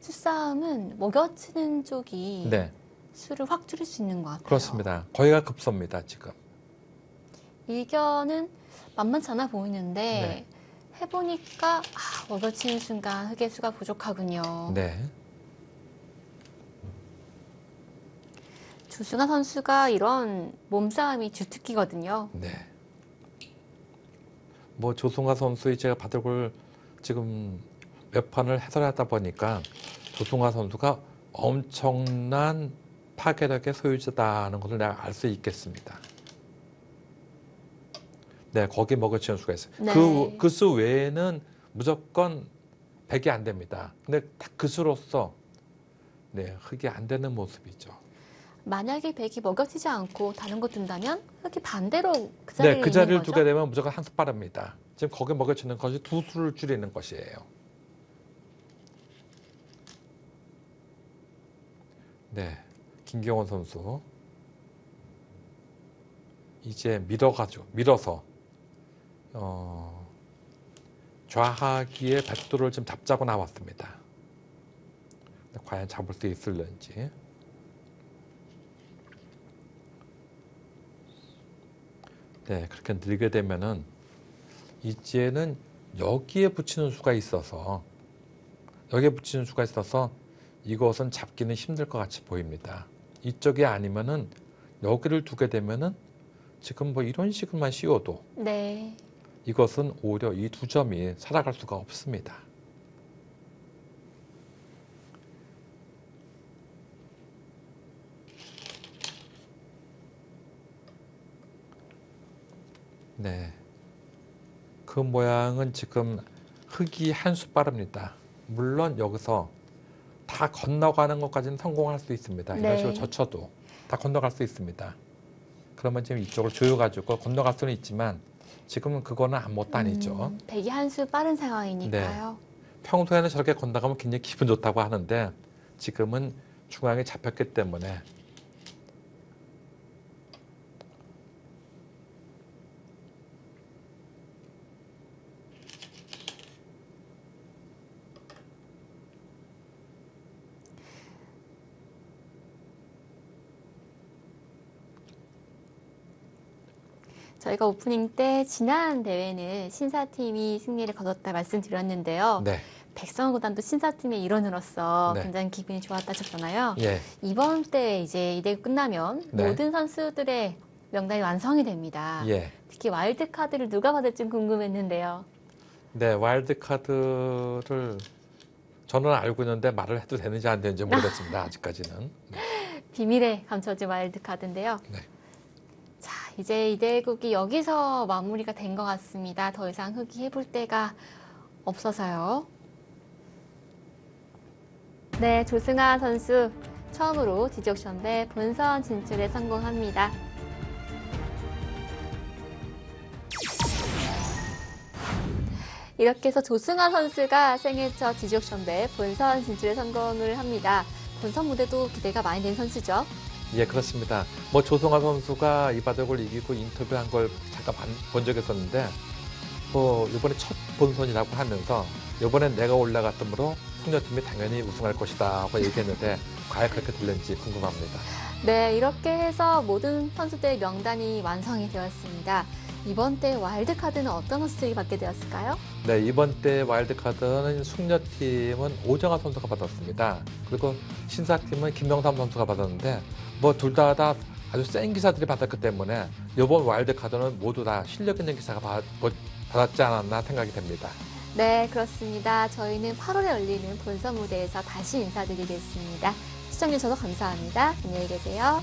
수싸움은 먹여치는 쪽이 네, 수를 확 줄일 수 있는 것 같아요. 그렇습니다. 거기가 급소입니다, 지금. 일견은 만만치 않아 보이는데 네. 해보니까 아, 먹여치는 순간 흙의 수가 부족하군요. 네. 주승아 선수가 이런 몸싸움이 주특기거든요. 네. 뭐 조승화 선수의 제가 바둑을 지금 몇 판을 해설하다 보니까 조승화 선수가 엄청난 파괴력의 소유자다는 것을 내가 알 수 있겠습니다. 네, 거기 먹어치는 수가 있어요. 네. 그, 그 수 외에는 무조건 백이 안 됩니다. 근데 딱 그 수로서 네, 흑이 안 되는 모습이죠. 만약에 백이 먹여치지 않고 다른 거 둔다면 흙이 반대로 그 자리에 네, 그 자리를? 두게 되면 무조건 한 수 빠릅니다. 지금 거기에 먹여치는 것이 두 수를 줄이는 것이에요. 네, 김경원 선수 이제 밀어가지고 밀어서 어, 좌하기의 백도를 좀 잡자고 나왔습니다. 과연 잡을 수 있을런지. 네, 그렇게 늘게 되면은 이제는 여기에 붙이는 수가 있어서 여기에 붙이는 수가 있어서 이것은 잡기는 힘들 것 같이 보입니다. 이쪽이 아니면은 여기를 두게 되면은 지금 뭐 이런 식으로만 씌워도 네. 이것은 오히려 이 두 점이 살아갈 수가 없습니다. 네. 그 모양은 지금 흙이 한수 빠릅니다. 물론 여기서 다 건너가는 것까지는 성공할 수 있습니다. 네. 이런 식으로 젖혀도 다 건너갈 수 있습니다. 그러면 지금 이쪽을 조여가지고 건너갈 수는 있지만 지금은 그거는 아무것도 아니죠. 음, 백이 한 수 빠른 상황이니까요. 평소에는 저렇게 건너가면 굉장히 기분 좋다고 하는데 지금은 중앙에 잡혔기 때문에 저희가 오프닝 때 지난 대회는 신사팀이 승리를 거뒀다 말씀드렸는데요. 네, 백성호 구단도 신사팀의 일원으로서 네. 굉장히 기분이 좋으셨잖아요. 예, 이번 때 이제 이 대회 끝나면 네. 모든 선수들의 명단이 완성이 됩니다. 예. 특히 와일드 카드를 누가 받을지 궁금했는데요. 네, 와일드 카드를 저는 알고 있는데 말을 해도 되는지 안 되는지 모르겠습니다. *laughs* 아직까지는. 네. 비밀에 감춰진 와일드 카드인데요. 네. 자, 이제 이 대국이 여기서 마무리가 된 것 같습니다. 더 이상 흑이 해볼 데가 없어서요. 네, 조승아 선수 처음으로 지지옥션배 본선 진출에 성공합니다. 이렇게 해서 조승아 선수가 생애 첫 지지옥션배 본선 진출에 성공을 합니다. 본선 무대도 기대가 많이 된 선수죠. 예, 그렇습니다. 뭐 조성아 선수가 이바둑을 이기고 인터뷰한 걸 잠깐 반- 본 적이 있었는데, 뭐 이번에 첫 본선이라고 하면서 이번엔 내가 올라갔으므로 숙녀팀이 당연히 우승할 것이다 하고 얘기했는데 *laughs* 과연 그렇게 될는지 궁금합니다. 네, 이렇게 해서 모든 선수들의 명단이 완성이 되었습니다. 이번 때 와일드카드는 어떤 선수들이 받게 되었을까요? 네, 이번 때 와일드카드는 숙녀팀은 오정아 선수가 받았습니다. 그리고 신사팀은 김명삼 선수가 받았는데 뭐 둘 다 다 아주 센 기사들이 받았기 때문에 이번 와일드카드는 모두 다 실력 있는 기사가 받, 받았지 않았나 생각이 됩니다. 네, 그렇습니다. 저희는 8월에 열리는 본선 무대에서 다시 인사드리겠습니다. 시청해주셔서 감사합니다. 안녕히 계세요.